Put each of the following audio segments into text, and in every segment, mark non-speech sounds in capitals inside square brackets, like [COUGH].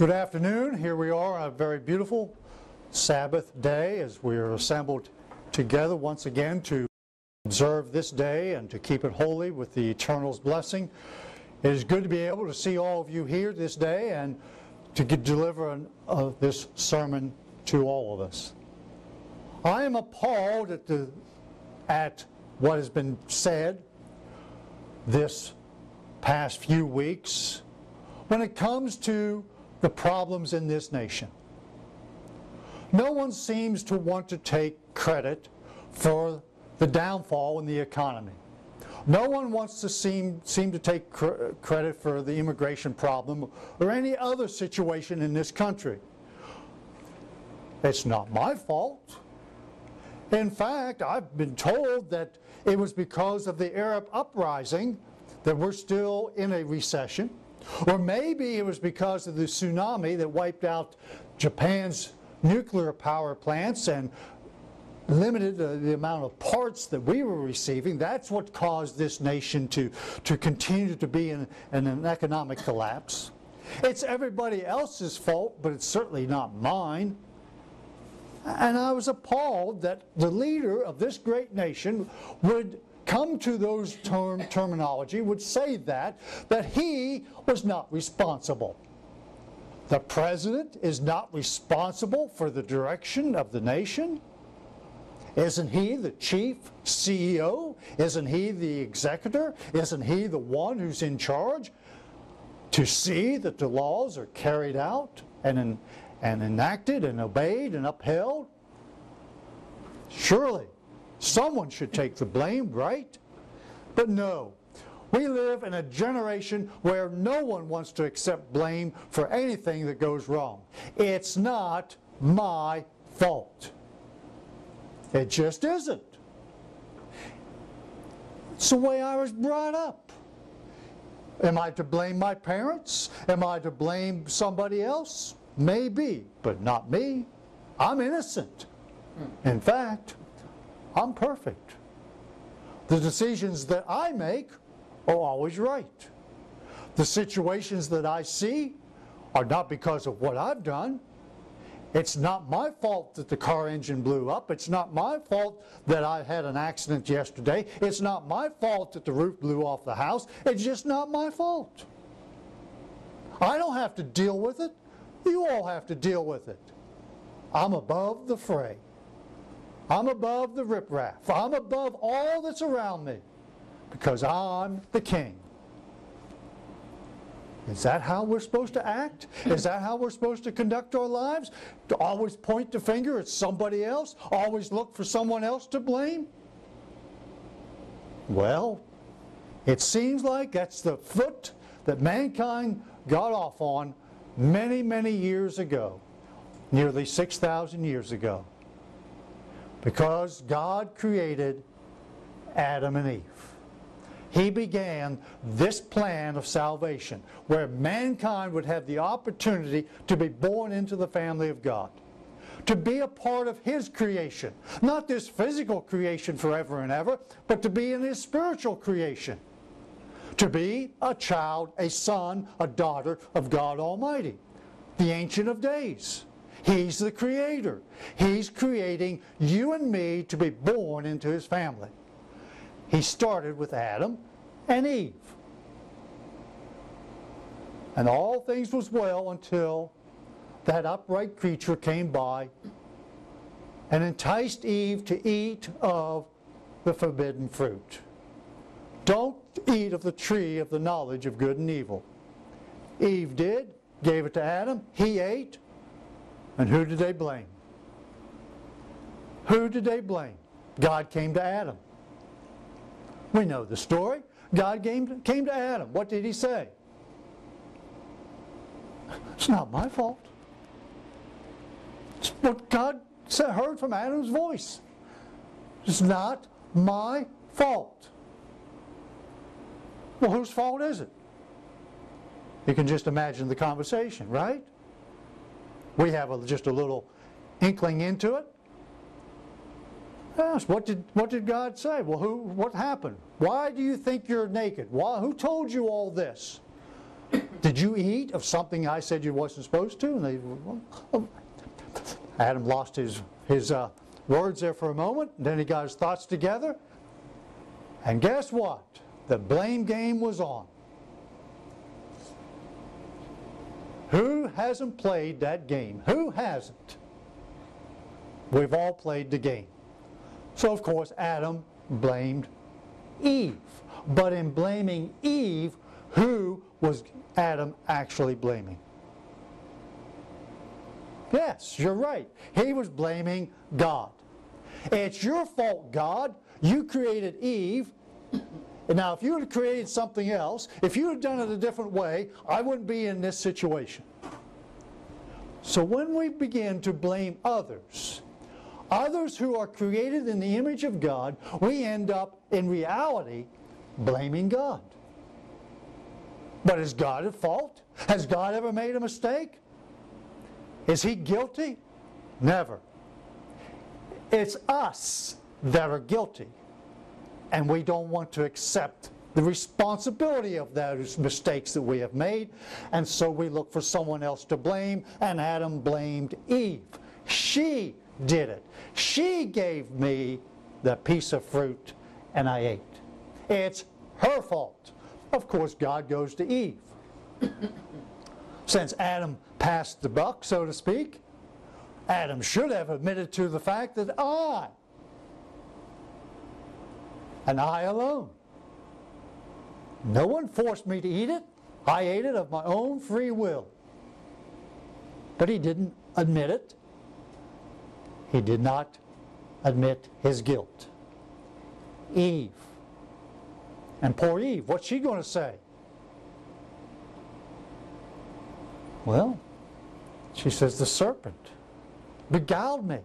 Good afternoon. Here we are on a very beautiful Sabbath day as we are assembled together once again to observe this day and to keep it holy with the Eternal's blessing. It is good to be able to see all of you here this day and to get, deliver an, uh, this sermon to all of us. I am appalled at, the, at what has been said this past few weeks when it comes to the problems in this nation. No one seems to want to take credit for the downfall in the economy. No one wants to seem, seem to take cr credit for the immigration problem or any other situation in this country. It's not my fault. In fact, I've been told that it was because of the Arab uprising that we're still in a recession. Or maybe it was because of the tsunami that wiped out Japan's nuclear power plants and limited the amount of parts that we were receiving. That's what caused this nation to, to continue to be in, in an economic collapse. It's everybody else's fault, but it's certainly not mine. And I was appalled that the leader of this great nation would come to those term terminology would say that that he was not responsible. The president is not responsible for the direction of the nation. Isn't he the chief CEO? Isn't he the executor? Isn't he the one who's in charge to see that the laws are carried out and, and enacted and obeyed and upheld? Surely Someone should take the blame, right? But no. We live in a generation where no one wants to accept blame for anything that goes wrong. It's not my fault. It just isn't. It's the way I was brought up. Am I to blame my parents? Am I to blame somebody else? Maybe, but not me. I'm innocent. In fact, I'm perfect. The decisions that I make are always right. The situations that I see are not because of what I've done. It's not my fault that the car engine blew up. It's not my fault that I had an accident yesterday. It's not my fault that the roof blew off the house. It's just not my fault. I don't have to deal with it. You all have to deal with it. I'm above the fray. I'm above the riprap. I'm above all that's around me because I'm the king. Is that how we're supposed to act? Is that how we're supposed to conduct our lives? To always point the finger at somebody else? Always look for someone else to blame? Well, it seems like that's the foot that mankind got off on many, many years ago, nearly 6,000 years ago. Because God created Adam and Eve. He began this plan of salvation where mankind would have the opportunity to be born into the family of God, to be a part of His creation. Not this physical creation forever and ever, but to be in His spiritual creation. To be a child, a son, a daughter of God Almighty, the Ancient of Days. He's the creator. He's creating you and me to be born into his family. He started with Adam and Eve. And all things was well until that upright creature came by and enticed Eve to eat of the forbidden fruit. Don't eat of the tree of the knowledge of good and evil. Eve did, gave it to Adam, he ate, and who did they blame? Who did they blame? God came to Adam. We know the story. God came to, came to Adam. What did he say? It's not my fault. It's what God heard from Adam's voice. It's not my fault. Well, whose fault is it? You can just imagine the conversation, right? We have a, just a little inkling into it. Yes, what did, what did God say? Well, who, what happened? Why do you think you're naked? Why, who told you all this? Did you eat of something I said you wasn't supposed to? And they, well. Adam lost his, his uh, words there for a moment, and then he got his thoughts together. And guess what? The blame game was on. Who hasn't played that game? Who hasn't? We've all played the game. So, of course, Adam blamed Eve. But in blaming Eve, who was Adam actually blaming? Yes, you're right. He was blaming God. It's your fault, God. You created Eve. Now, if you had created something else, if you had done it a different way, I wouldn't be in this situation. So when we begin to blame others, others who are created in the image of God, we end up, in reality, blaming God. But is God at fault? Has God ever made a mistake? Is he guilty? Never. It's us that are guilty. And we don't want to accept the responsibility of those mistakes that we have made. And so we look for someone else to blame. And Adam blamed Eve. She did it. She gave me the piece of fruit and I ate. It's her fault. Of course, God goes to Eve. [COUGHS] Since Adam passed the buck, so to speak, Adam should have admitted to the fact that I, and I alone, no one forced me to eat it. I ate it of my own free will. But he didn't admit it. He did not admit his guilt. Eve. And poor Eve, what's she going to say? Well, she says, the serpent beguiled me.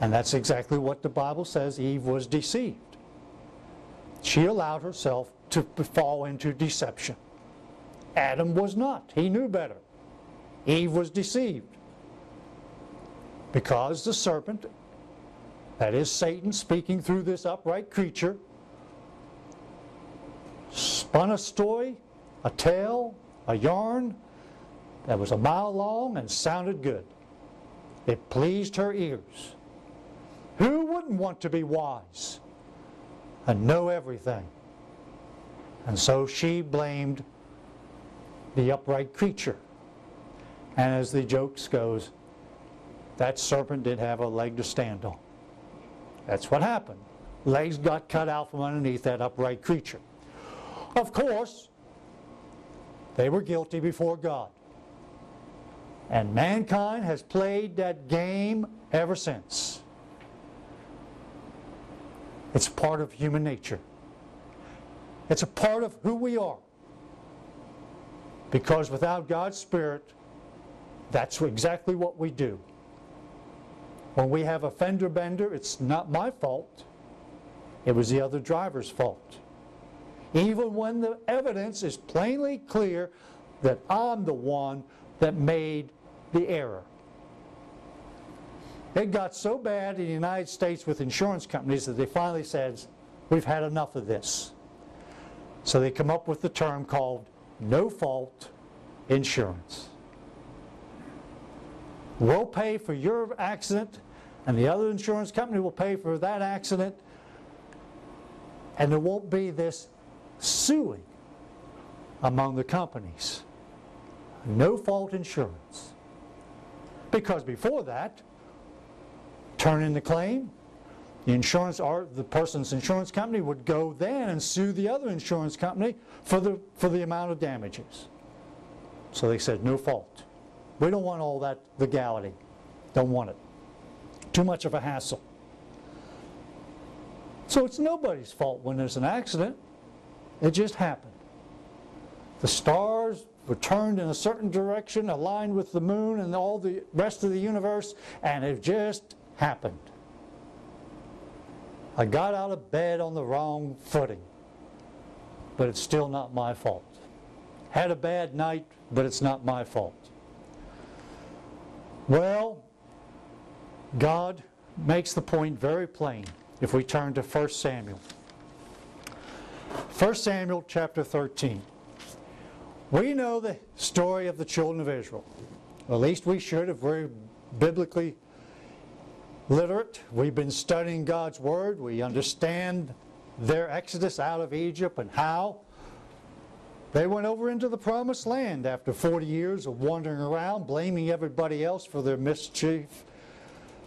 And that's exactly what the Bible says Eve was deceived. She allowed herself to fall into deception. Adam was not. He knew better. Eve was deceived. Because the serpent, that is Satan speaking through this upright creature, spun a story, a tale, a yarn that was a mile long and sounded good. It pleased her ears. Who wouldn't want to be wise and know everything? And so she blamed the upright creature. And as the jokes goes, that serpent did have a leg to stand on. That's what happened. Legs got cut out from underneath that upright creature. Of course, they were guilty before God. And mankind has played that game ever since. It's part of human nature. It's a part of who we are. Because without God's Spirit, that's exactly what we do. When we have a fender bender, it's not my fault. It was the other driver's fault even when the evidence is plainly clear that I'm the one that made the error. It got so bad in the United States with insurance companies that they finally said, we've had enough of this. So they come up with the term called no fault insurance. We'll pay for your accident, and the other insurance company will pay for that accident, and there won't be this suing among the companies. No fault insurance. Because before that, turn in the claim, the insurance or the person's insurance company would go then and sue the other insurance company for the for the amount of damages. So they said no fault. We don't want all that legality. Don't want it. Too much of a hassle. So it's nobody's fault when there's an accident. It just happened. The stars were turned in a certain direction, aligned with the moon and all the rest of the universe, and it just happened. I got out of bed on the wrong footing, but it's still not my fault. Had a bad night, but it's not my fault. Well, God makes the point very plain if we turn to 1 Samuel. 1 Samuel chapter 13. We know the story of the children of Israel. At least we should if we're biblically literate. We've been studying God's Word. We understand their exodus out of Egypt and how they went over into the promised land after 40 years of wandering around, blaming everybody else for their mischief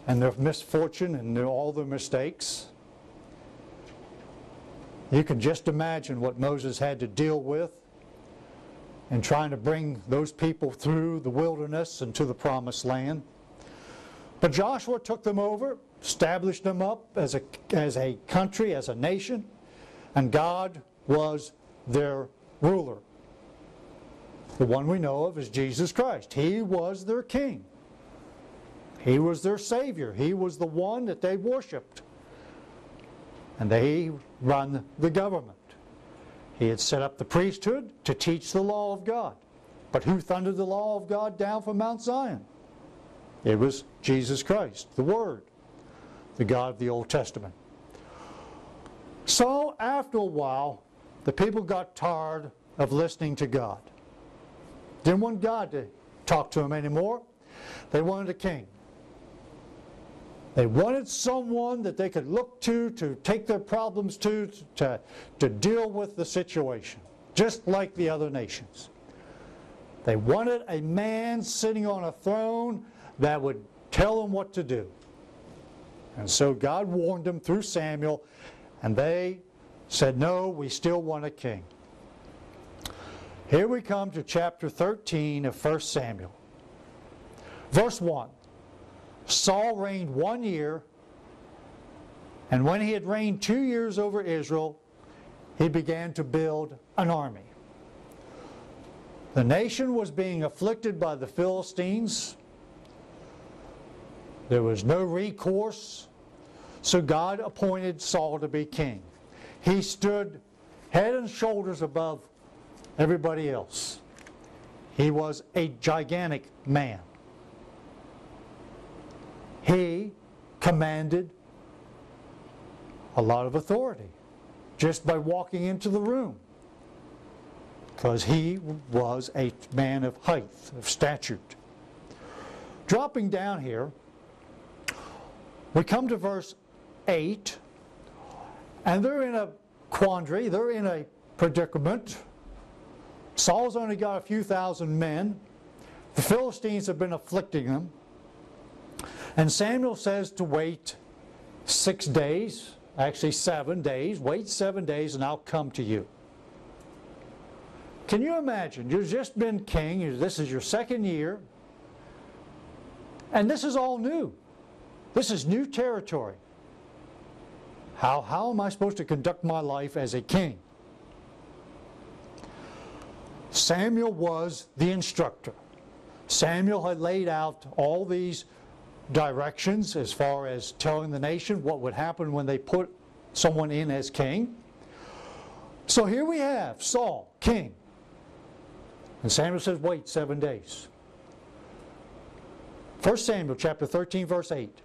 and their misfortune and their, all their mistakes. You can just imagine what Moses had to deal with in trying to bring those people through the wilderness and to the promised land. But Joshua took them over, established them up as a, as a country, as a nation, and God was their ruler. The one we know of is Jesus Christ. He was their king. He was their savior. He was the one that they worshiped. And they run the government. He had set up the priesthood to teach the law of God. But who thundered the law of God down from Mount Zion? It was Jesus Christ, the Word, the God of the Old Testament. So after a while, the people got tired of listening to God. Didn't want God to talk to them anymore. They wanted a king. They wanted someone that they could look to to take their problems to, to, to deal with the situation, just like the other nations. They wanted a man sitting on a throne that would tell them what to do. And so God warned them through Samuel, and they said, No, we still want a king. Here we come to chapter 13 of 1 Samuel. Verse 1 Saul reigned one year, and when he had reigned two years over Israel, he began to build an army. The nation was being afflicted by the Philistines. There was no recourse, so God appointed Saul to be king. He stood head and shoulders above everybody else. He was a gigantic man. He commanded a lot of authority just by walking into the room because he was a man of height, of stature. Dropping down here, we come to verse 8, and they're in a quandary, they're in a predicament. Saul's only got a few thousand men. The Philistines have been afflicting them. And Samuel says to wait six days, actually seven days. Wait seven days and I'll come to you. Can you imagine? You've just been king. This is your second year. And this is all new. This is new territory. How, how am I supposed to conduct my life as a king? Samuel was the instructor. Samuel had laid out all these directions as far as telling the nation what would happen when they put someone in as king. So here we have Saul, king. And Samuel says, wait seven days. 1 Samuel chapter 13, verse 8.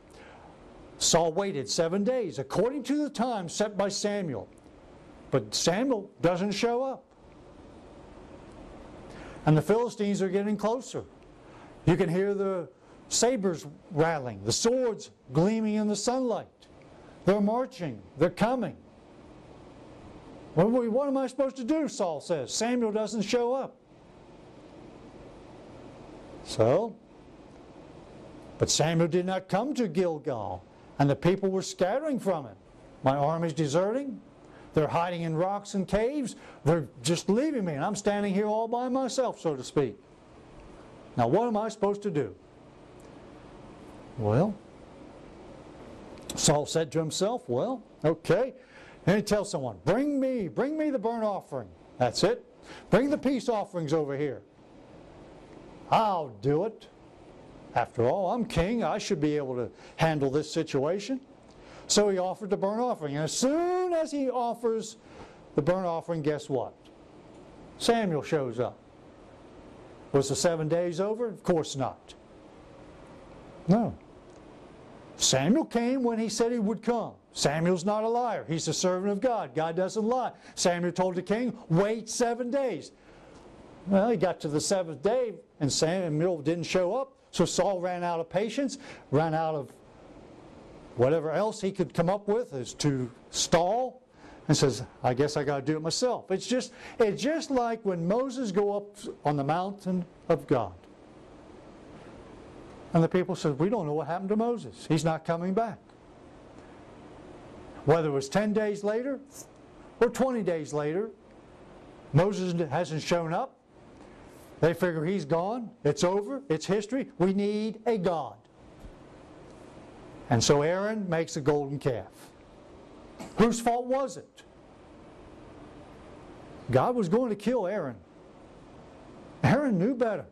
Saul waited seven days according to the time set by Samuel. But Samuel doesn't show up. And the Philistines are getting closer. You can hear the sabers rattling, the swords gleaming in the sunlight. They're marching, they're coming. What, am I supposed to do? Saul says. Samuel doesn't show up. So, but Samuel did not come to Gilgal, and the people were scattering from it. My army's deserting. They're hiding in rocks and caves. They're just leaving me, and I'm standing here all by myself, so to speak. Now, what am I supposed to do? Well, Saul said to himself, Well, okay. And he tells someone, Bring me, bring me the burnt offering. That's it. Bring the peace offerings over here. I'll do it. After all, I'm king. I should be able to handle this situation. So he offered the burnt offering. And as soon as he offers the burnt offering, guess what? Samuel shows up. Was the seven days over? Of course not. No. Samuel came when he said he would come. Samuel's not a liar. He's a servant of God. God doesn't lie. Samuel told the king, wait seven days. Well, he got to the seventh day and Samuel didn't show up, so Saul ran out of patience, ran out of whatever else he could come up with as to stall, and says, I guess I got to do it myself. It's just, it's just like when Moses go up on the mountain of God. And the people said, we don't know what happened to Moses. He's not coming back. Whether it was 10 days later or 20 days later, Moses hasn't shown up. They figure he's gone. It's over. It's history. We need a God. And so Aaron makes a golden calf. Whose fault was it? God was going to kill Aaron. Aaron knew better.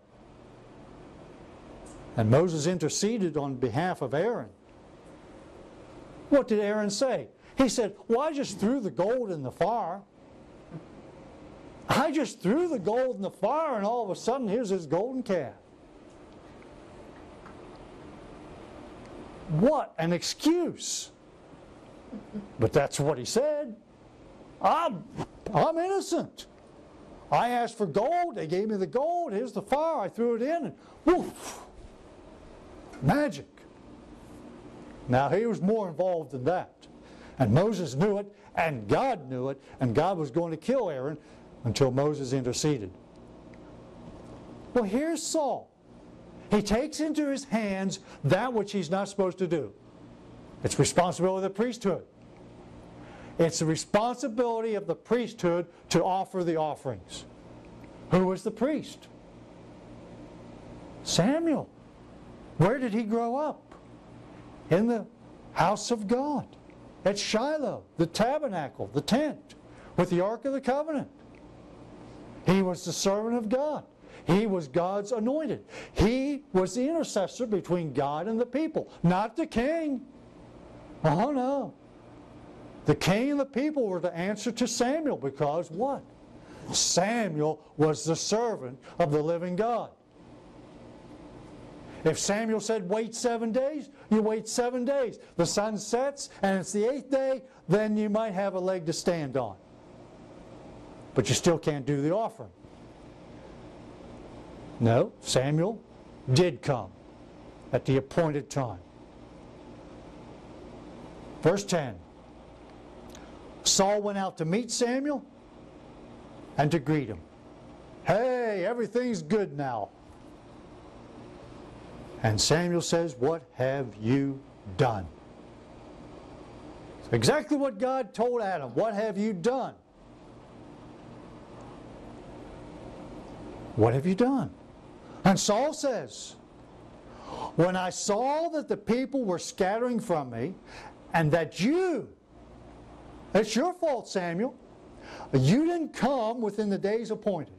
And Moses interceded on behalf of Aaron. What did Aaron say? He said, Well, just threw the gold in the fire. I just threw the gold in the fire, and all of a sudden, here's this golden calf. What an excuse! But that's what he said. I'm, I'm innocent. I asked for gold, they gave me the gold, here's the fire, I threw it in, and woof! Magic. Now, he was more involved than that. And Moses knew it, and God knew it, and God was going to kill Aaron until Moses interceded. Well, here's Saul. He takes into his hands that which he's not supposed to do. It's responsibility of the priesthood. It's the responsibility of the priesthood to offer the offerings. Who was the priest? Samuel. Where did he grow up? In the house of God. At Shiloh, the tabernacle, the tent, with the Ark of the Covenant. He was the servant of God. He was God's anointed. He was the intercessor between God and the people, not the king. Oh no. The king and the people were to answer to Samuel because what? Samuel was the servant of the living God. If Samuel said, wait seven days, you wait seven days. The sun sets and it's the eighth day, then you might have a leg to stand on. But you still can't do the offering. No, Samuel did come at the appointed time. Verse 10 Saul went out to meet Samuel and to greet him. Hey, everything's good now. And Samuel says, What have you done? Exactly what God told Adam. What have you done? What have you done? And Saul says, When I saw that the people were scattering from me, and that you, it's your fault, Samuel, you didn't come within the days appointed,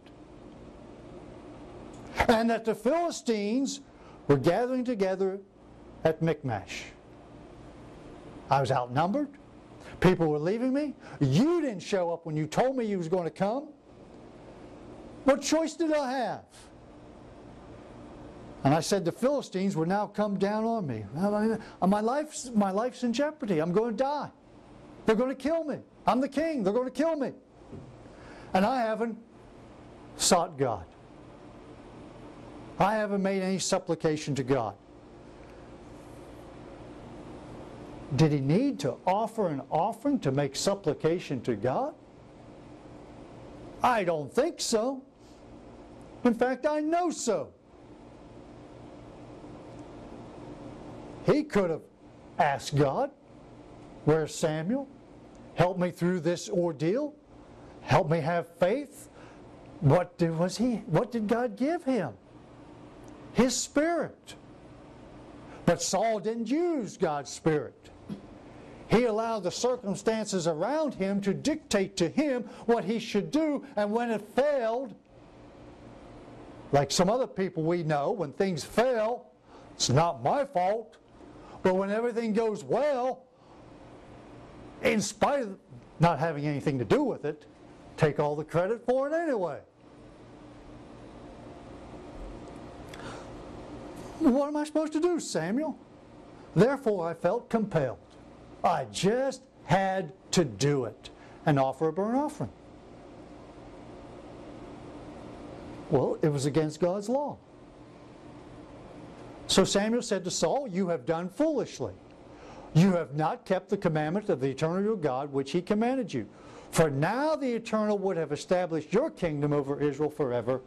and that the Philistines were gathering together at Michmash. I was outnumbered. People were leaving me. You didn't show up when you told me you was going to come. What choice did I have? And I said, the Philistines would now come down on me. Uh, my life's, my life's in jeopardy. I'm going to die. They're going to kill me. I'm the king. They're going to kill me. And I haven't sought God. I haven't made any supplication to God. Did he need to offer an offering to make supplication to God? I don't think so. In fact, I know so. He could have asked God, Where's Samuel? Help me through this ordeal. Help me have faith. What did, was he, what did God give him? His Spirit. But Saul didn't use God's Spirit. He allowed the circumstances around him to dictate to him what he should do, and when it failed, like some other people we know, when things fail, it's not my fault. But when everything goes well, in spite of not having anything to do with it, take all the credit for it anyway. What am I supposed to do, Samuel? Therefore, I felt compelled. I just had to do it and offer a burnt offering. Well, it was against God's law. So Samuel said to Saul, You have done foolishly. You have not kept the commandment of the eternal God which he commanded you. For now the eternal would have established your kingdom over Israel forever.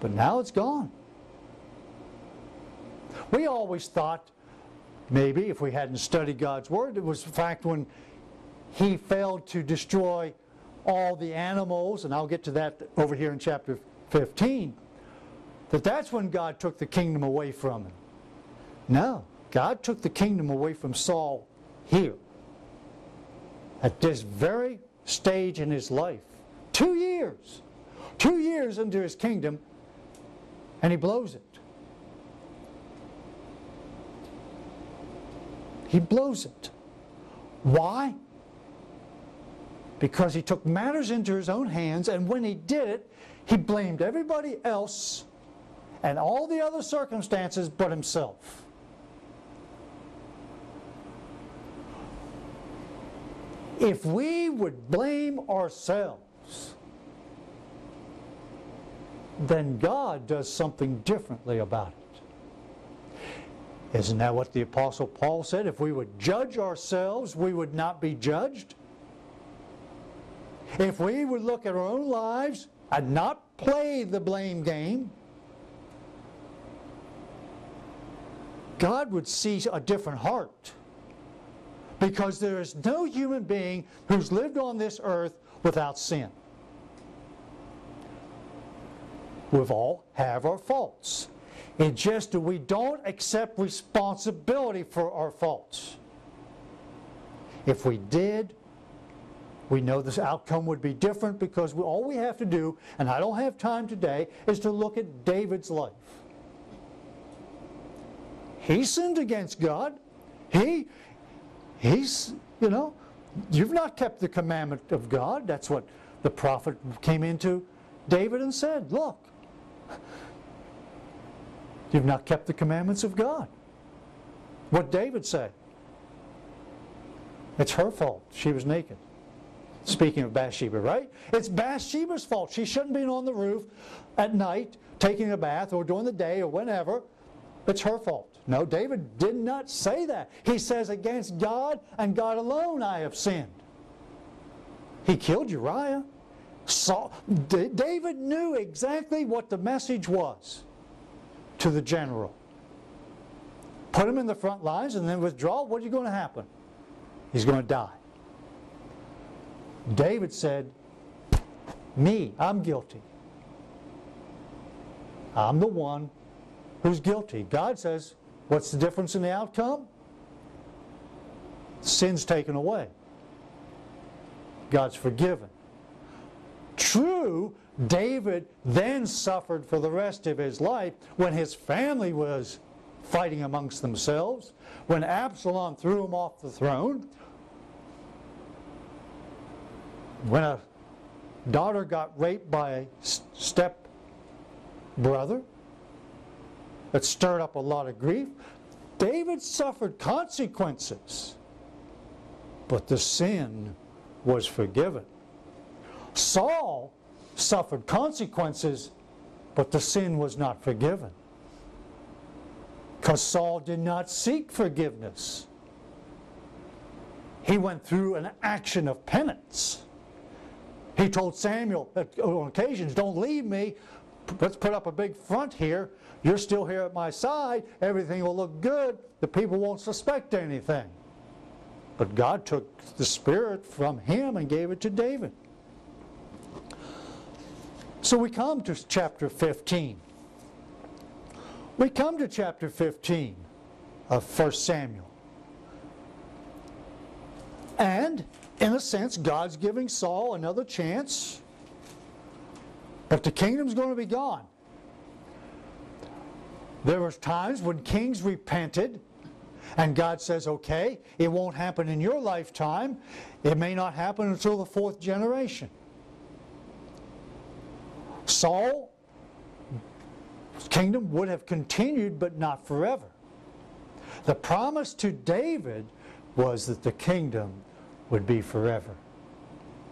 But now it's gone. We always thought, maybe if we hadn't studied God's Word, it was the fact when he failed to destroy all the animals, and I'll get to that over here in chapter 15, that that's when God took the kingdom away from him. No, God took the kingdom away from Saul here, at this very stage in his life. Two years. Two years into his kingdom, and he blows it. He blows it. Why? Because he took matters into his own hands, and when he did it, he blamed everybody else and all the other circumstances but himself. If we would blame ourselves, then God does something differently about it. Isn't that what the Apostle Paul said? If we would judge ourselves, we would not be judged. If we would look at our own lives and not play the blame game, God would see a different heart. Because there is no human being who's lived on this earth without sin. We've all have our faults. It's just that we don't accept responsibility for our faults. If we did, we know this outcome would be different because we, all we have to do, and I don't have time today, is to look at David's life. He sinned against God. He, he's, you know, you've not kept the commandment of God. That's what the prophet came into David and said, look, you've not kept the commandments of God. What David said? It's her fault. She was naked. Speaking of Bathsheba, right? It's Bathsheba's fault. She shouldn't be on the roof at night taking a bath or during the day or whenever. It's her fault. No, David did not say that. He says, Against God and God alone I have sinned. He killed Uriah. Saul, David knew exactly what the message was to the general. Put him in the front lines and then withdraw. What are you going to happen? He's going to die. David said, Me, I'm guilty. I'm the one who's guilty. God says, What's the difference in the outcome? Sin's taken away. God's forgiven. True, David then suffered for the rest of his life when his family was fighting amongst themselves, when Absalom threw him off the throne, when a daughter got raped by a step brother that stirred up a lot of grief. David suffered consequences, but the sin was forgiven. Saul suffered consequences, but the sin was not forgiven. Because Saul did not seek forgiveness. He went through an action of penance. He told Samuel oh, on occasions, Don't leave me. Let's put up a big front here. You're still here at my side. Everything will look good. The people won't suspect anything. But God took the Spirit from him and gave it to David. So we come to chapter 15. We come to chapter 15 of 1 Samuel. And in a sense, God's giving Saul another chance, but the kingdom's going to be gone. There was times when kings repented, and God says, okay, it won't happen in your lifetime. It may not happen until the fourth generation. Saul's kingdom would have continued, but not forever. The promise to David was that the kingdom would be forever.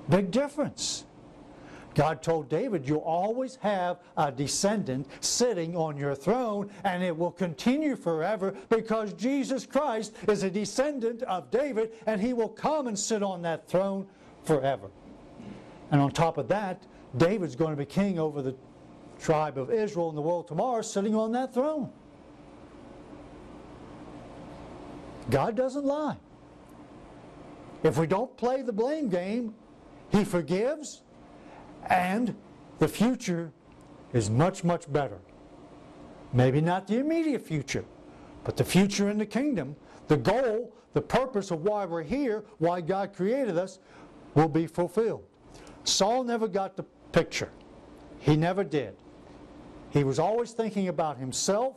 Big difference. God told David, You'll always have a descendant sitting on your throne, and it will continue forever because Jesus Christ is a descendant of David, and he will come and sit on that throne forever. And on top of that, David's going to be king over the tribe of Israel in the world tomorrow, sitting on that throne. God doesn't lie. If we don't play the blame game, He forgives, and the future is much, much better. Maybe not the immediate future, but the future in the kingdom, the goal, the purpose of why we're here, why God created us, will be fulfilled. Saul never got the picture. He never did. He was always thinking about himself,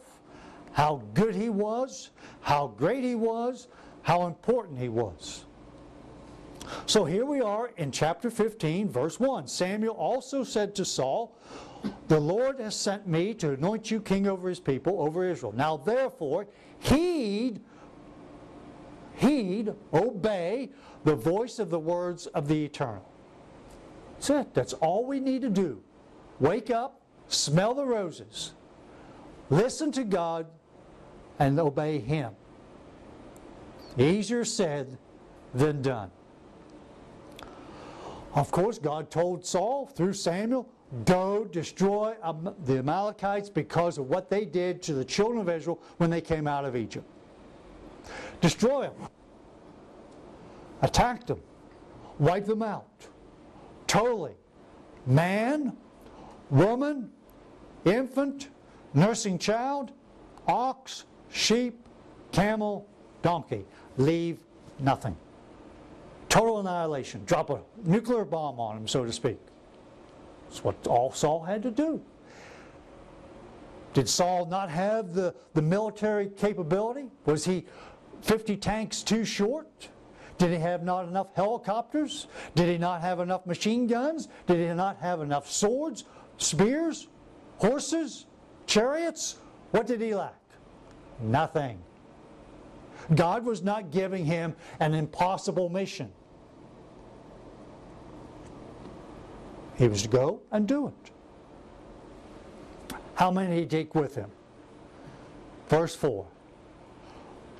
how good he was, how great he was, how important he was. So here we are in chapter 15, verse 1. Samuel also said to Saul, The Lord has sent me to anoint you king over his people, over Israel. Now therefore, heed, heed, obey the voice of the words of the eternal. That's it. That's all we need to do. Wake up, smell the roses, listen to God, and obey Him. Easier said than done. Of course, God told Saul through Samuel, go destroy the Amalekites because of what they did to the children of Israel when they came out of Egypt. Destroy them. Attack them. Wipe them out. Totally. Man, woman, infant, nursing child, ox, sheep, camel, donkey. Leave nothing. Total annihilation. Drop a nuclear bomb on him, so to speak. That's what all Saul had to do. Did Saul not have the, the military capability? Was he 50 tanks too short? Did he have not enough helicopters? Did he not have enough machine guns? Did he not have enough swords, spears, horses, chariots? What did he lack? Nothing. God was not giving him an impossible mission. He was to go and do it. How many did he take with him? Verse 4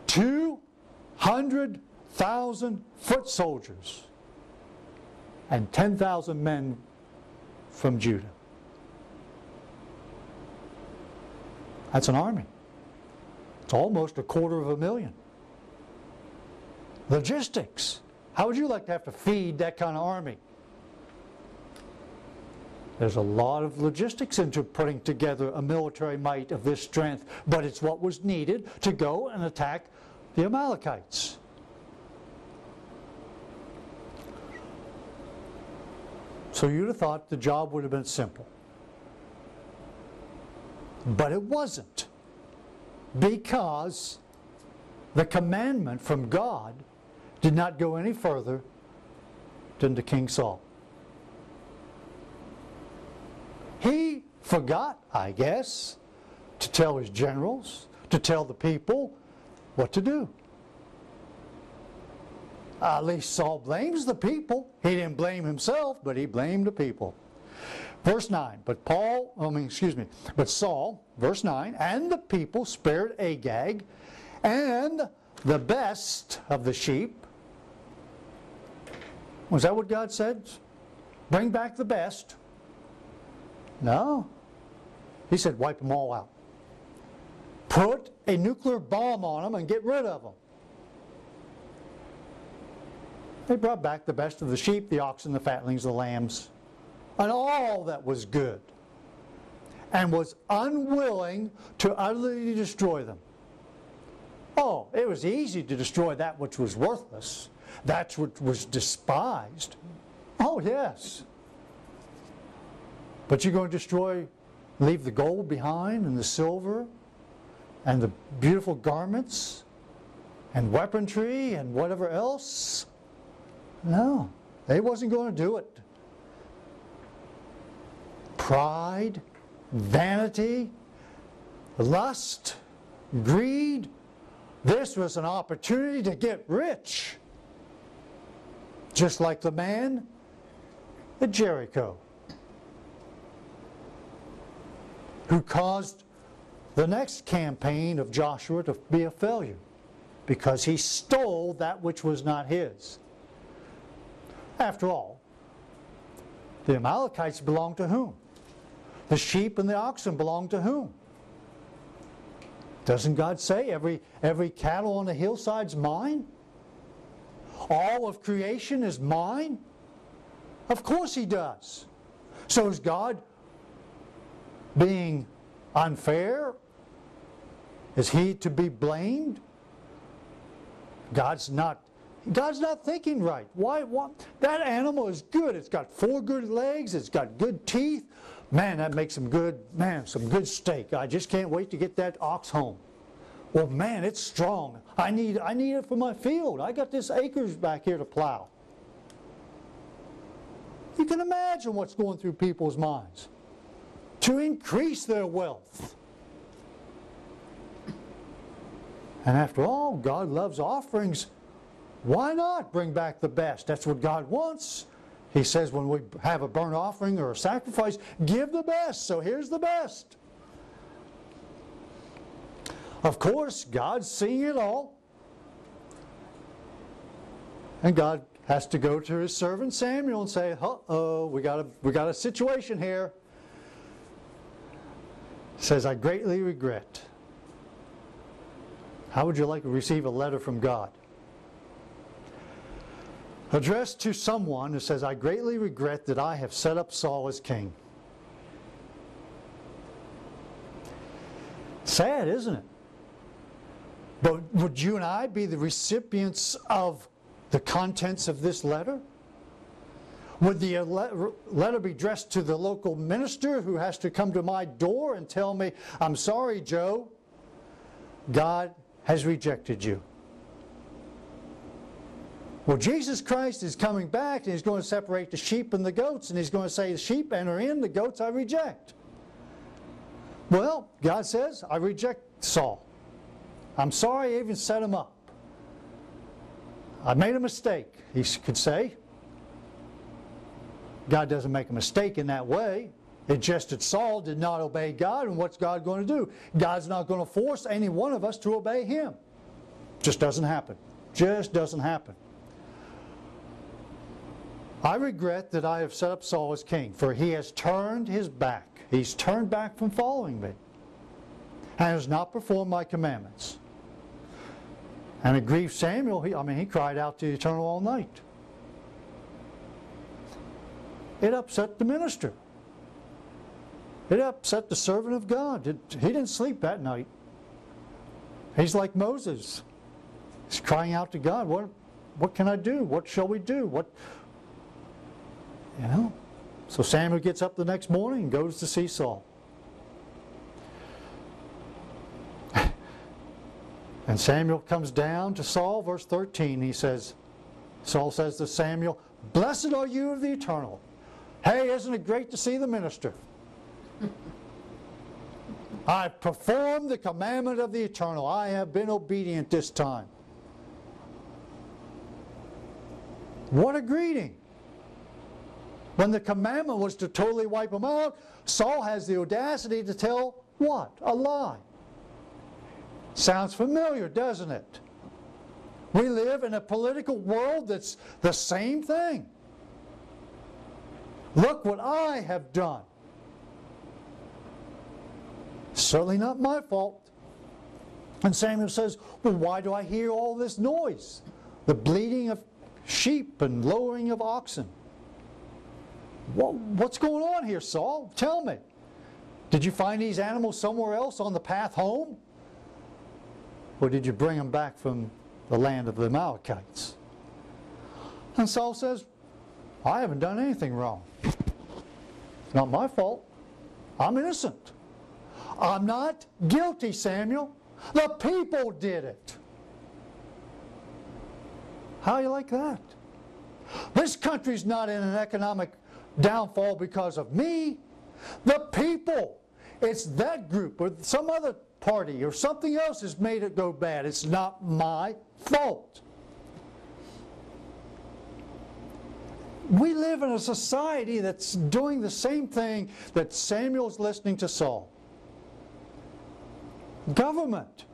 200,000 foot soldiers and 10,000 men from Judah. That's an army. It's almost a quarter of a million. Logistics. How would you like to have to feed that kind of army? There's a lot of logistics into putting together a military might of this strength, but it's what was needed to go and attack the Amalekites. So you'd have thought the job would have been simple. But it wasn't. Because the commandment from God did not go any further than to King Saul. He forgot, I guess, to tell his generals, to tell the people what to do. at least Saul blames the people. He didn't blame himself, but he blamed the people. Verse 9, but Paul, I mean, excuse me, but Saul, verse 9, and the people spared Agag and the best of the sheep. Was that what God said? Bring back the best. No. He said, wipe them all out. Put a nuclear bomb on them and get rid of them. They brought back the best of the sheep, the oxen, the fatlings, the lambs, and all that was good, and was unwilling to utterly destroy them. Oh, it was easy to destroy that which was worthless, that which was despised. Oh, yes. But you're going to destroy, leave the gold behind and the silver and the beautiful garments and weaponry and whatever else? No, they wasn't going to do it. Pride, vanity, lust, greed. This was an opportunity to get rich. Just like the man at Jericho. Who caused the next campaign of Joshua to be a failure because he stole that which was not his. After all, the Amalekites belong to whom? The sheep and the oxen belong to whom? Doesn't God say every, every cattle on the hillside's mine? All of creation is mine? Of course he does. So is God being unfair? Is he to be blamed? God's not God's not thinking right. Why, why? That animal is good. It's got four good legs. It's got good teeth. Man, that makes some good, man, some good steak. I just can't wait to get that ox home. Well, man, it's strong. I need, I need it for my field. I got this acres back here to plow. You can imagine what's going through people's minds to increase their wealth. And after all, God loves offerings. Why not bring back the best? That's what God wants. He says when we have a burnt offering or a sacrifice, give the best. So here's the best. Of course, God's seeing it all. And God has to go to his servant Samuel and say, uh-oh, we got a, we got a situation here. Says, I greatly regret. How would you like to receive a letter from God? Addressed to someone who says, I greatly regret that I have set up Saul as king. Sad, isn't it? But would you and I be the recipients of the contents of this letter? Would the letter be addressed to the local minister who has to come to my door and tell me, I'm sorry, Joe, God has rejected you? Well, Jesus Christ is coming back and he's going to separate the sheep and the goats, and he's going to say, The sheep enter in, the goats I reject. Well, God says, I reject Saul. I'm sorry I even set him up. I made a mistake, he could say. God doesn't make a mistake in that way. It just that Saul did not obey God, and what's God going to do? God's not going to force any one of us to obey him. Just doesn't happen. Just doesn't happen. I regret that I have set up Saul as king, for he has turned his back. He's turned back from following me and has not performed my commandments. And it grieved Samuel. He, I mean, he cried out to the eternal all night. It upset the minister. It upset the servant of God. It, he didn't sleep that night. He's like Moses. He's crying out to God, what, what can I do? What shall we do? What, you know? So Samuel gets up the next morning and goes to see Saul. [LAUGHS] And Samuel comes down to Saul, verse 13. He says, Saul says to Samuel, Blessed are you of the eternal. Hey, isn't it great to see the minister? [LAUGHS] I've performed the commandment of the eternal. I have been obedient this time. What a greeting. When the commandment was to totally wipe them out, Saul has the audacity to tell what? A lie. Sounds familiar, doesn't it? We live in a political world that's the same thing. Look what I have done. Certainly not my fault. And Samuel says, Well, why do I hear all this noise? The bleating of sheep and lowering of oxen. what's going on here, Saul? Tell me. Did you find these animals somewhere else on the path home? Or did you bring them back from the land of the Amalekites? And Saul says, I haven't done anything wrong. It's not my fault. I'm innocent. I'm not guilty, Samuel. The people did it. How you like that? This country's not in an economic downfall because of me. The people. It's that group or some other party or something else has made it go bad. It's not my fault. We live in a society that's doing the same thing that Samuel's listening to Saul. government.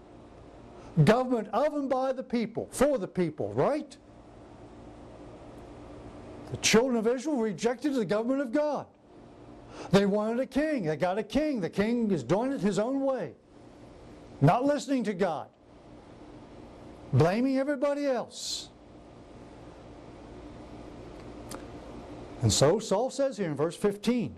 Government of and by the people, for the people, right? The children of Israel rejected the government of God. They wanted a king. They got a king. The king is doing it his own way, not listening to God, blaming everybody else. And so Saul says here in verse 15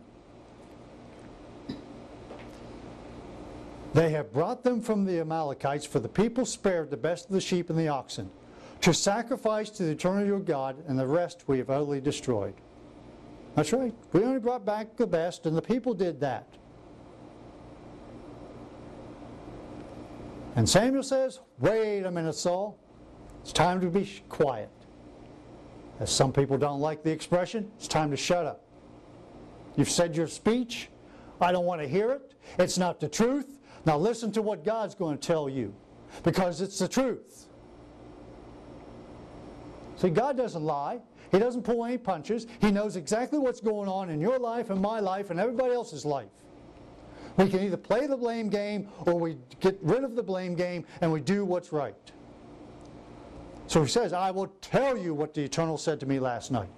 They have brought them from the Amalekites, for the people spared the best of the sheep and the oxen, to sacrifice to the eternal God, and the rest we have utterly destroyed. That's right. We only brought back the best, and the people did that. And Samuel says, Wait a minute, Saul. It's time to be quiet. As some people don't like the expression, it's time to shut up. You've said your speech. I don't want to hear it. It's not the truth. Now listen to what God's going to tell you because it's the truth. See, God doesn't lie. He doesn't pull any punches. He knows exactly what's going on in your life and my life and everybody else's life. We can either play the blame game or we get rid of the blame game and we do what's right. So he says, I will tell you what the Eternal said to me last night.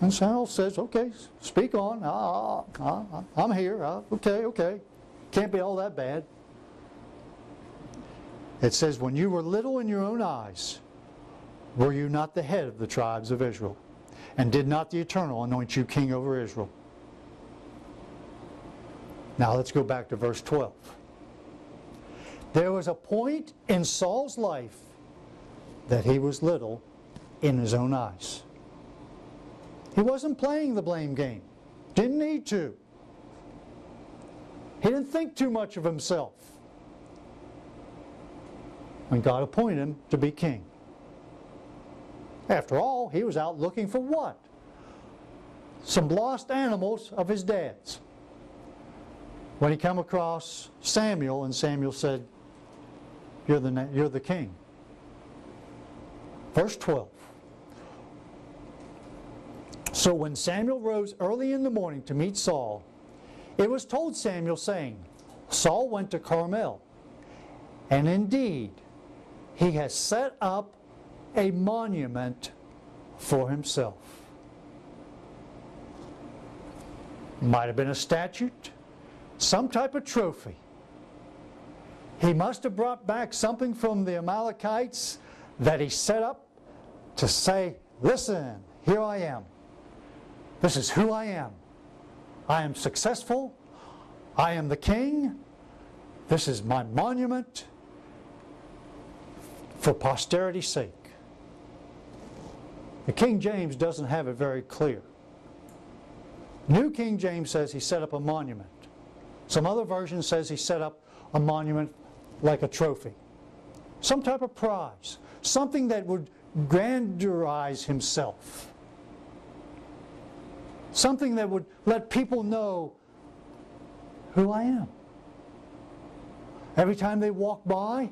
And Saul says, okay, speak on. Ah, ah, ah, I'm here. Ah, okay, okay. Can't be all that bad. It says, when you were little in your own eyes, were you not the head of the tribes of Israel? And did not the Eternal anoint you king over Israel? Now let's go back to verse 12. There was a point in Saul's life that he was little in his own eyes. He wasn't playing the blame game. Didn't need to. He didn't think too much of himself when God appointed him to be king. After all, he was out looking for what? Some lost animals of his dad's. When he came across Samuel, and Samuel said, You're the, you're the king. Verse 12. So when Samuel rose early in the morning to meet Saul, it was told Samuel, saying, Saul went to Carmel, and indeed he has set up a monument for himself. Might have been a statue, some type of trophy. He must have brought back something from the Amalekites that he set up to say, Listen, here I am. This is who I am. I am successful. I am the king. This is my monument for posterity's sake. The King James doesn't have it very clear. New King James says he set up a monument. Some other version says he set up a monument like a trophy. Some type of prize. Something that would grandiorize himself. Something that would let people know who I am. Every time they walk by,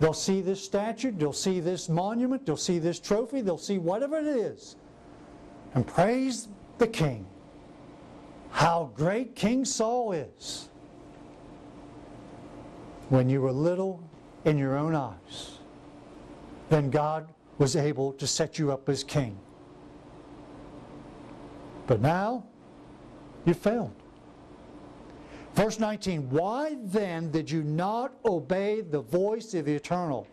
They'll see this statue, they'll see this monument, they'll see this trophy, they'll see whatever it is. And praise the King. How great King Saul is. When you were little in your own eyes, then God was able to set you up as king. But now, you failed. Verse 19, why then did you not obey the voice of the eternal?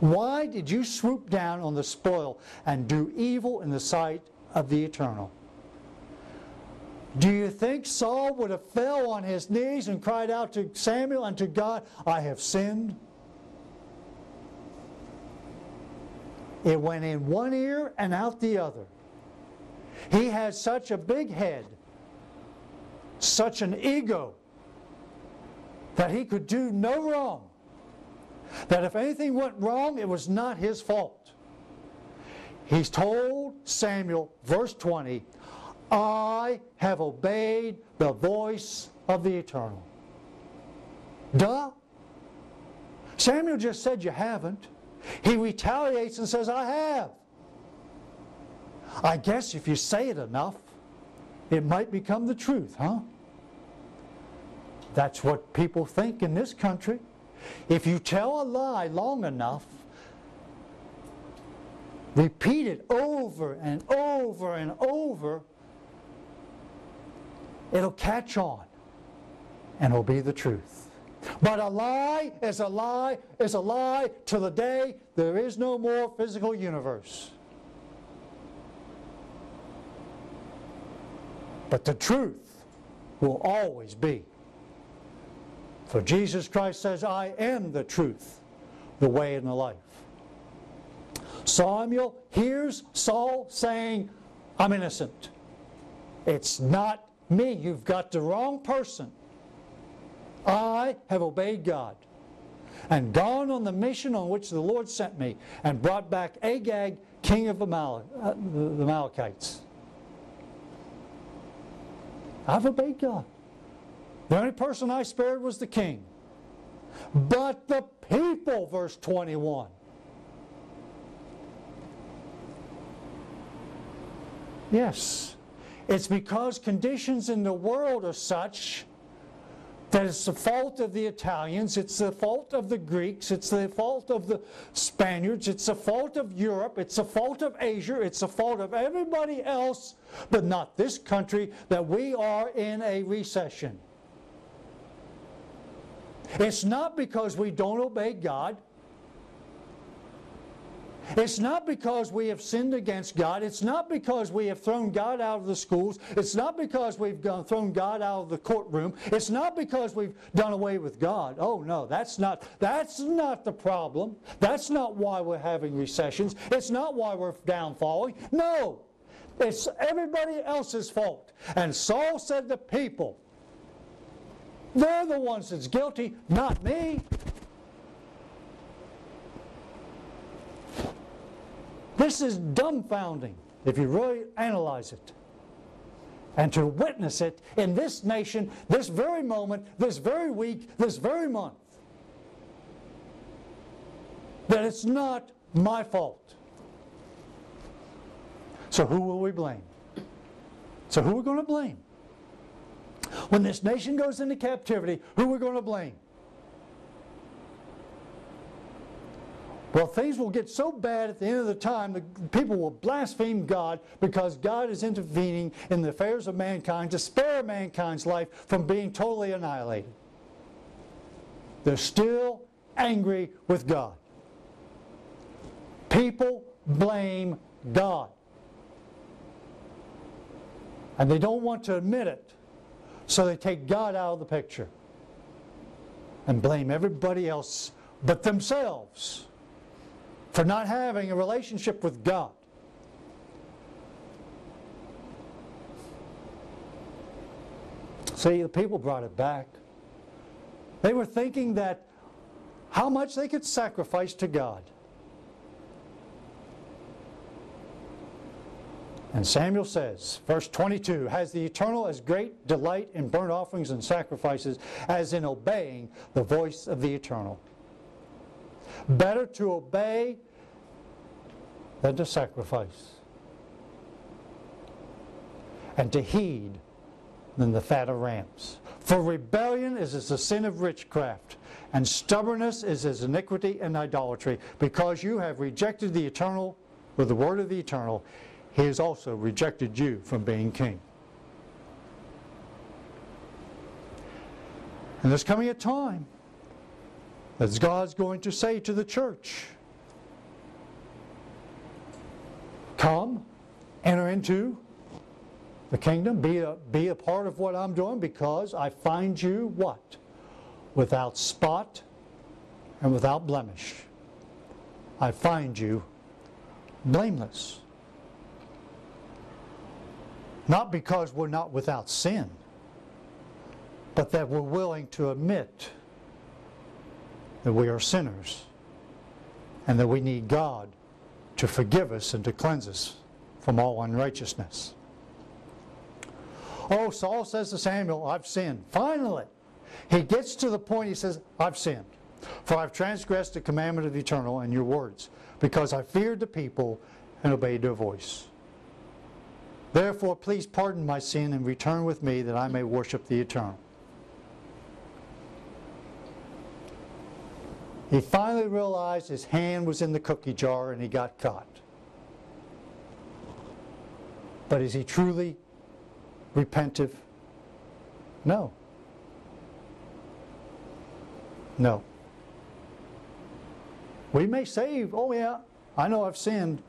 Why did you swoop down on the spoil and do evil in the sight of the eternal? Do you think Saul would have fell on his knees and cried out to Samuel and to God, I have sinned? It went in one ear and out the other. He had such a big head such an ego that he could do no wrong. That if anything went wrong, it was not his fault. He's told Samuel, verse 20, I have obeyed the voice of the eternal. Duh. Samuel just said you haven't. He retaliates and says, I have. I guess if you say it enough, it might become the truth, huh? That's what people think in this country. If you tell a lie long enough, repeat it over and over and over, it'll catch on and it'll be the truth. But a lie is a lie is a lie to the day there is no more physical universe. But the truth will always be. For Jesus Christ says, I am the truth, the way, and the life. Samuel hears Saul saying, I'm innocent. It's not me. You've got the wrong person. I have obeyed God and gone on the mission on which the Lord sent me and brought back Agag, king of uh, the Amalekites. I've obeyed God. The only person I spared was the king. But the people, verse 21. Yes, it's because conditions in the world are such that it's the fault of the Italians, it's the fault of the Greeks, it's the fault of the Spaniards, it's the fault of Europe, it's the fault of Asia, it's the fault of everybody else, but not this country, that we are in a recession. It's not because we don't obey God. It's not because we have sinned against God. It's not because we have thrown God out of the schools. It's not because we've thrown God out of the courtroom. It's not because we've done away with God. Oh no, that's not that's not the problem. That's not why we're having recessions. It's not why we're downfalling. No. It's everybody else's fault. And Saul said to people, they're the ones that's guilty, not me. This is dumbfounding if you really analyze it. And to witness it in this nation, this very moment, this very week, this very month. That it's not my fault. So who will we blame? So who are we going to blame? When this nation goes into captivity, who are we going to blame? Well, things will get so bad at the end of the time that people will blaspheme God because God is intervening in the affairs of mankind to spare mankind's life from being totally annihilated. They're still angry with God. People blame God. And they don't want to admit it, so they take God out of the picture and blame everybody else but themselves for not having a relationship with God. See, the people brought it back. They were thinking that how much they could sacrifice to God. And Samuel says, verse 22, has the eternal as great delight in burnt offerings and sacrifices as in obeying the voice of the eternal. Better to obey than to sacrifice. And to heed than the fat of rams. For rebellion is as the sin of witchcraft, and stubbornness is as iniquity and idolatry. Because you have rejected the eternal, with the word of the eternal, he has also rejected you from being king. And there's coming a time that God's going to say to the church, Come, enter into the kingdom, be a, be a part of what I'm doing because I find you what? Without spot and without blemish. I find you blameless. Not because we're not without sin, but that we're willing to admit that we are sinners and that we need God to forgive us and to cleanse us from all unrighteousness. Oh, Saul says to Samuel, I've sinned. Finally, he gets to the point, he says, I've sinned. For I've transgressed the commandment of the eternal and your words, because I feared the people and obeyed their voice. Therefore, please pardon my sin and return with me that I may worship the eternal. He finally realized his hand was in the cookie jar and he got caught. But is he truly repentive? No. No. We may say, oh yeah, I know I've sinned.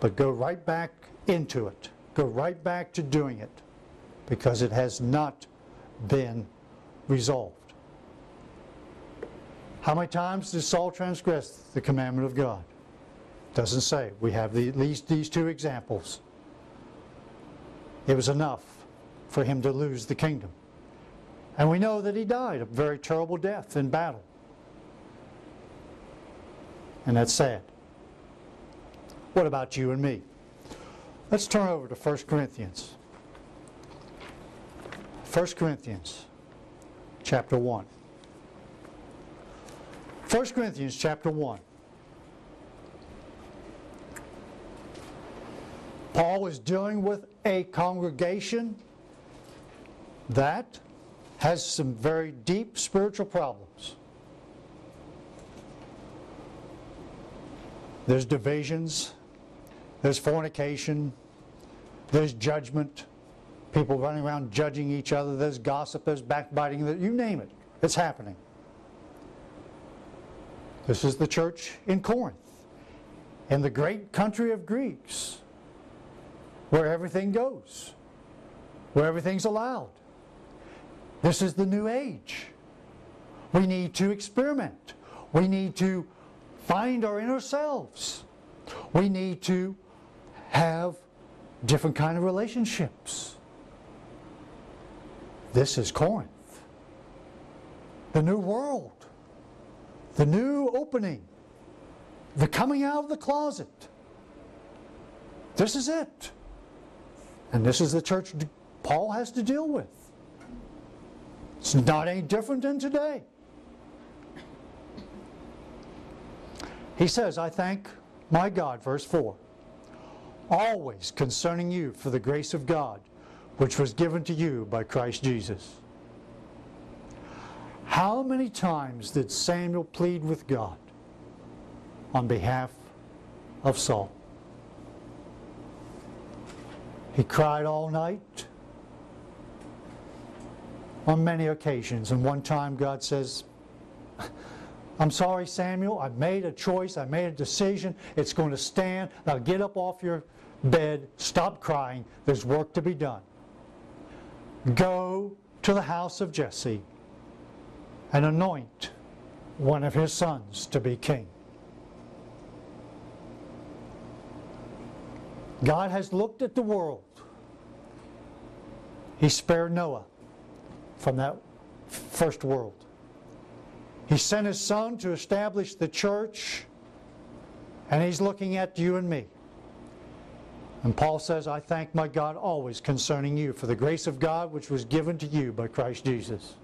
But go right back into it. Go right back to doing it because it has not been resolved. How many times did Saul transgress the commandment of God? Doesn't say. We have the, at least these two examples. It was enough for him to lose the kingdom. And we know that he died a very terrible death in battle. And that's sad. What about you and me? Let's turn over to 1 Corinthians. 1 Corinthians chapter 1. 1 Corinthians chapter 1. Paul is dealing with a congregation that has some very deep spiritual problems. There's divisions, there's fornication, there's judgment, people running around judging each other, there's gossip, there's backbiting, you name it, it's happening. This is the church in Corinth, in the great country of Greeks, where everything goes, where everything's allowed. This is the new age. We need to experiment. We need to find our inner selves. We need to have different kind of relationships. This is Corinth. The new world. The new opening. The coming out of the closet. This is it. And this is the church Paul has to deal with. It's not any different than today. He says, I thank my God, verse 4, always concerning you for the grace of God, which was given to you by Christ Jesus. How many times did Samuel plead with God on behalf of Saul? He cried all night on many occasions. And one time God says, I'm sorry, Samuel, I made a choice, I made a decision, it's going to stand. Now get up off your bed, stop crying, there's work to be done. Go to the house of Jesse and anoint one of his sons to be king. God has looked at the world. He spared Noah from that first world. He sent his son to establish the church, and he's looking at you and me. And Paul says, I thank my God always concerning you for the grace of God which was given to you by Christ Jesus.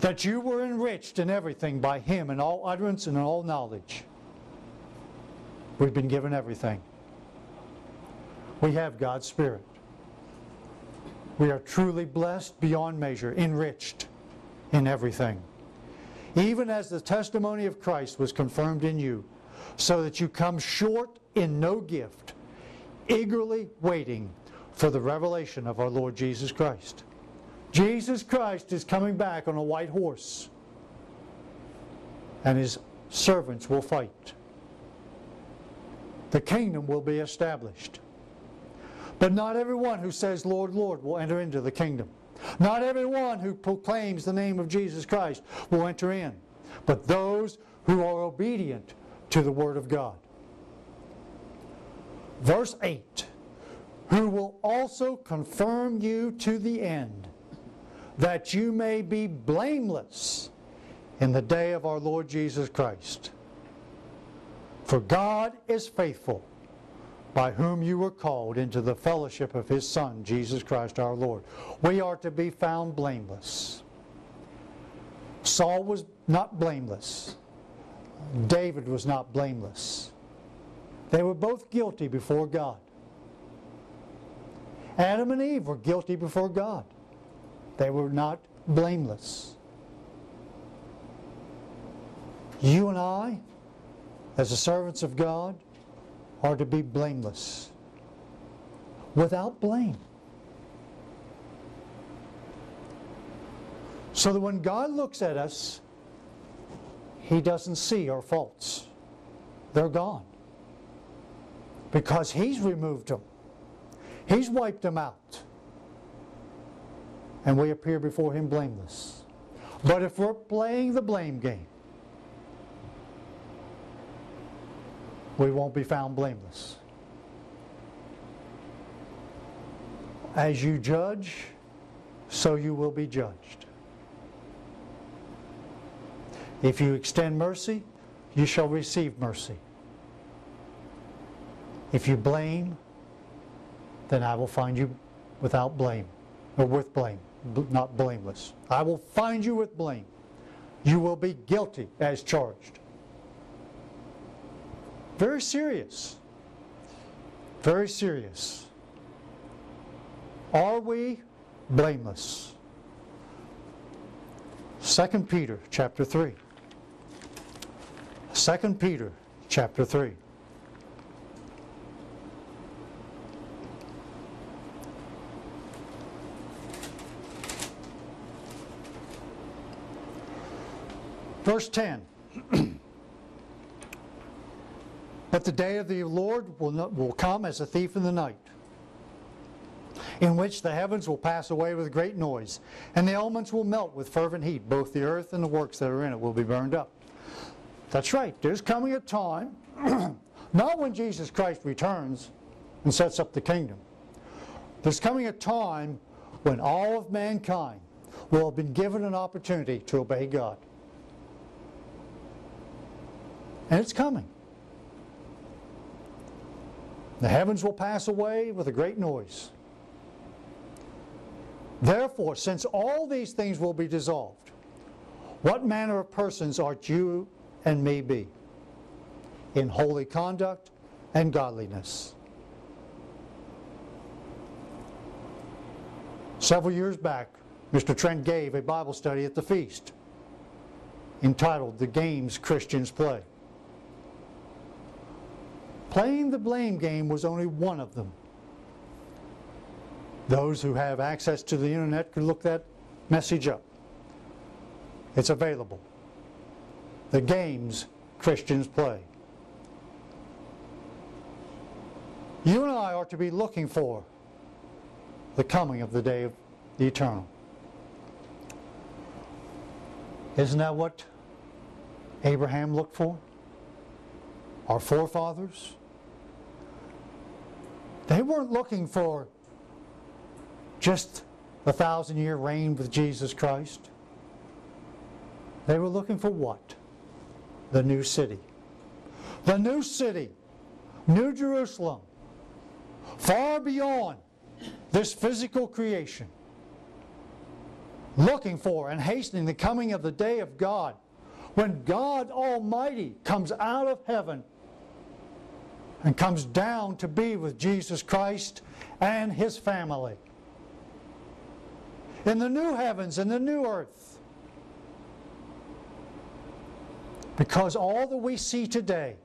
That you were enriched in everything by him in all utterance and in all knowledge. We've been given everything. We have God's Spirit. We are truly blessed beyond measure, enriched in everything. Even as the testimony of Christ was confirmed in you, so that you come short in no gift, eagerly waiting for the revelation of our Lord Jesus Christ. Jesus Christ is coming back on a white horse, and his servants will fight. The kingdom will be established. But not everyone who says, Lord, Lord, will enter into the kingdom. Not everyone who proclaims the name of Jesus Christ will enter in, but those who are obedient to the Word of God. Verse 8 Who will also confirm you to the end, that you may be blameless in the day of our Lord Jesus Christ. For God is faithful by whom you were called into the fellowship of his Son, Jesus Christ our Lord. We are to be found blameless. Saul was not blameless. David was not blameless. They were both guilty before God. Adam and Eve were guilty before God. They were not blameless. You and I, as the servants of God, are to be blameless, without blame. So that when God looks at us, He doesn't see our faults. They're gone. Because He's removed them, He's wiped them out. And we appear before Him blameless. But if we're playing the blame game, we won't be found blameless. As you judge, so you will be judged. If you extend mercy, you shall receive mercy. If you blame, then I will find you without blame, or with blame, not blameless. I will find you with blame. You will be guilty as charged. Very serious. Very serious. Are we blameless? 2 Peter chapter 3. 2 Peter chapter 3. Verse 10. but the day of the Lord will, not, will come as a thief in the night, in which the heavens will pass away with great noise, and the elements will melt with fervent heat. Both the earth and the works that are in it will be burned up. That's right. There's coming a time, [CLEARS THROAT] not when Jesus Christ returns and sets up the kingdom. There's coming a time when all of mankind will have been given an opportunity to obey God. And it's coming. The heavens will pass away with a great noise. Therefore, since all these things will be dissolved, what manner of persons art you and me be in holy conduct and godliness. Several years back, Mr. Trent gave a Bible study at the feast entitled The Games Christians Play. Playing the blame game was only one of them. Those who have access to the internet can look that message up. It's available the games Christians play. You and I are to be looking for the coming of the day of the eternal. Isn't that what Abraham looked for? Our forefathers? They weren't looking for just a thousand year reign with Jesus Christ. They were looking for what? the new city. The new city, New Jerusalem, far beyond this physical creation, looking for and hastening the coming of the day of God, when God Almighty comes out of heaven and comes down to be with Jesus Christ and His family. In the new heavens and the new earth, Because all that we see today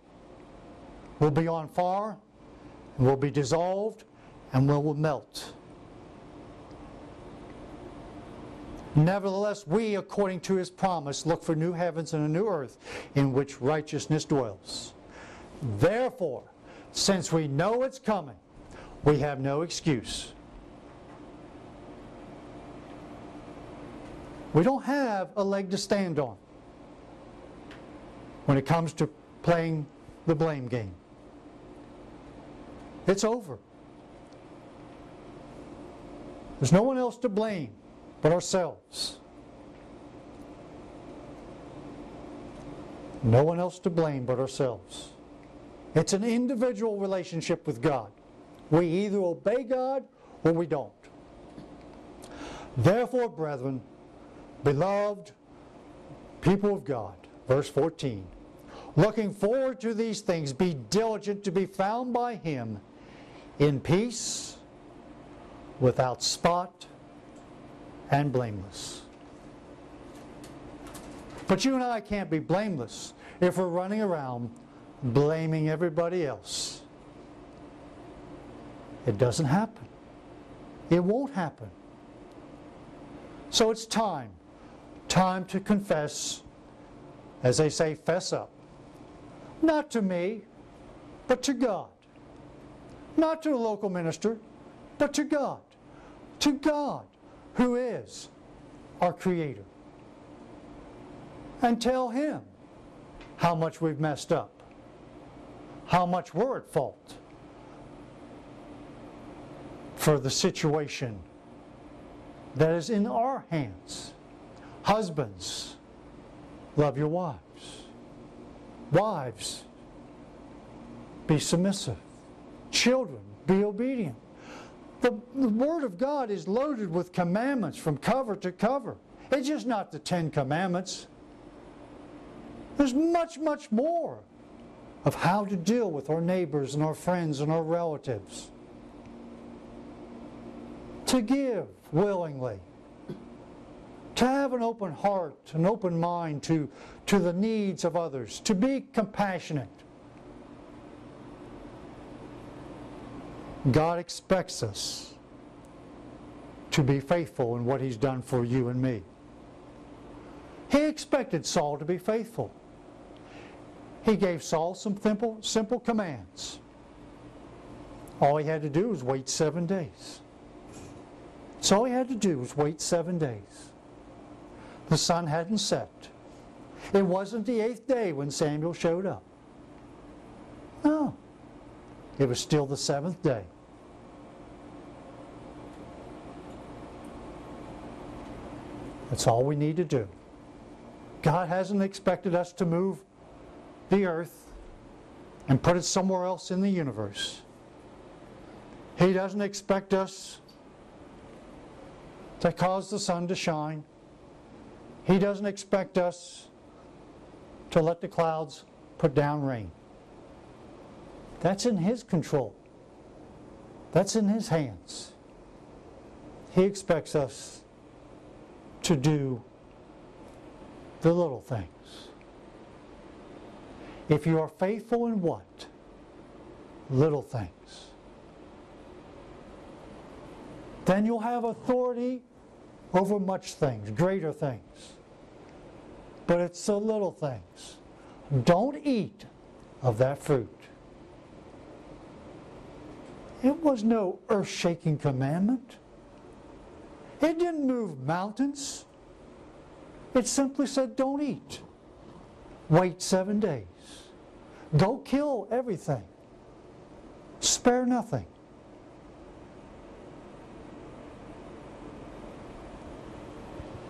will be on fire, and will be dissolved, and will melt. Nevertheless, we, according to his promise, look for new heavens and a new earth in which righteousness dwells. Therefore, since we know it's coming, we have no excuse. We don't have a leg to stand on when it comes to playing the blame game. It's over. There's no one else to blame but ourselves. No one else to blame but ourselves. It's an individual relationship with God. We either obey God or we don't. Therefore, brethren, beloved people of God, verse 14, Looking forward to these things, be diligent to be found by him in peace, without spot, and blameless. But you and I can't be blameless if we're running around blaming everybody else. It doesn't happen. It won't happen. So it's time. Time to confess, as they say, fess up. Not to me, but to God. Not to a local minister, but to God. To God, who is our Creator. And tell Him how much we've messed up, how much we're at fault for the situation that is in our hands. Husbands, love your wives. Wives, be submissive. Children, be obedient. The, the, Word of God is loaded with commandments from cover to cover. It's just not the Ten Commandments. There's much, much more of how to deal with our neighbors and our friends and our relatives. To give willingly. To have an open heart, an open mind to, to the needs of others. To be compassionate. God expects us to be faithful in what He's done for you and me. He expected Saul to be faithful. He gave Saul some simple, simple commands. All he had to do was wait seven days. So all he had to do was wait seven days. The sun hadn't set. It wasn't the eighth day when Samuel showed up. No. It was still the seventh day. That's all we need to do. God hasn't expected us to move the earth and put it somewhere else in the universe. He doesn't expect us to cause the sun to shine. He doesn't expect us to let the clouds put down rain. That's in His control. That's in His hands. He expects us to do the little things. If you are faithful in what? Little things. Then you'll have authority over much things, greater things. But it's the little things. Don't eat of that fruit. It was no earth shaking commandment. It didn't move mountains. It simply said, don't eat. Wait seven days. Go kill everything. Spare nothing.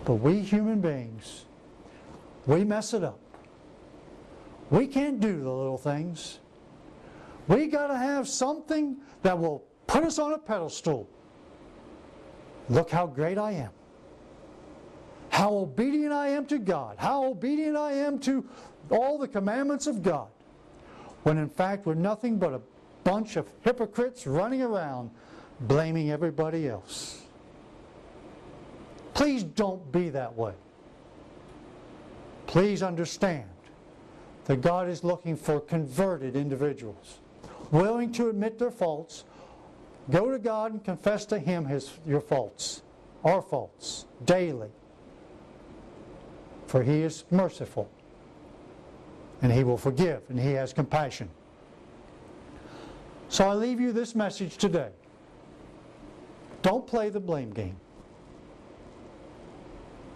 But we human beings, we mess it up. We can't do the little things. We got to have something that will put us on a pedestal. Look how great I am. How obedient I am to God. How obedient I am to all the commandments of God. When in fact we're nothing but a bunch of hypocrites running around blaming everybody else. Please don't be that way. Please understand that God is looking for converted individuals, willing to admit their faults, go to God and confess to Him his, your faults, our faults, daily. For He is merciful, and He will forgive, and He has compassion. So I leave you this message today. Don't play the blame game.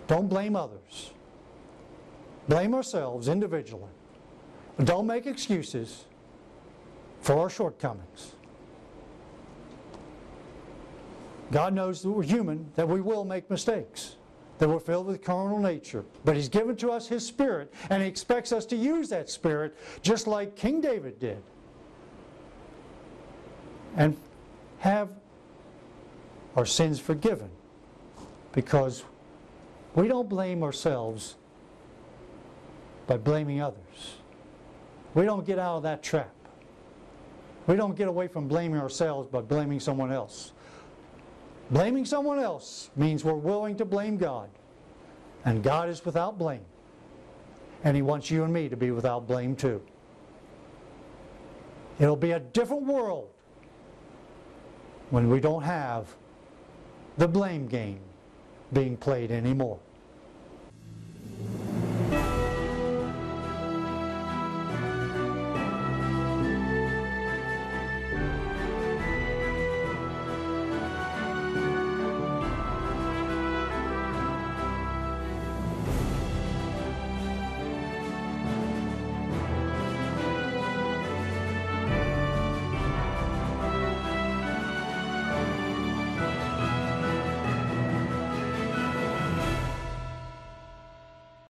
Don't blame others. Blame ourselves individually. Don't make excuses for our shortcomings. God knows that we're human, that we will make mistakes, that we're filled with carnal nature. But He's given to us His Spirit, and He expects us to use that Spirit just like King David did. And have our sins forgiven because we don't blame ourselves by blaming others. We don't get out of that trap. We don't get away from blaming ourselves by blaming someone else. Blaming someone else means we're willing to blame God. And God is without blame. And He wants you and me to be without blame too. It'll be a different world when we don't have the blame game being played anymore.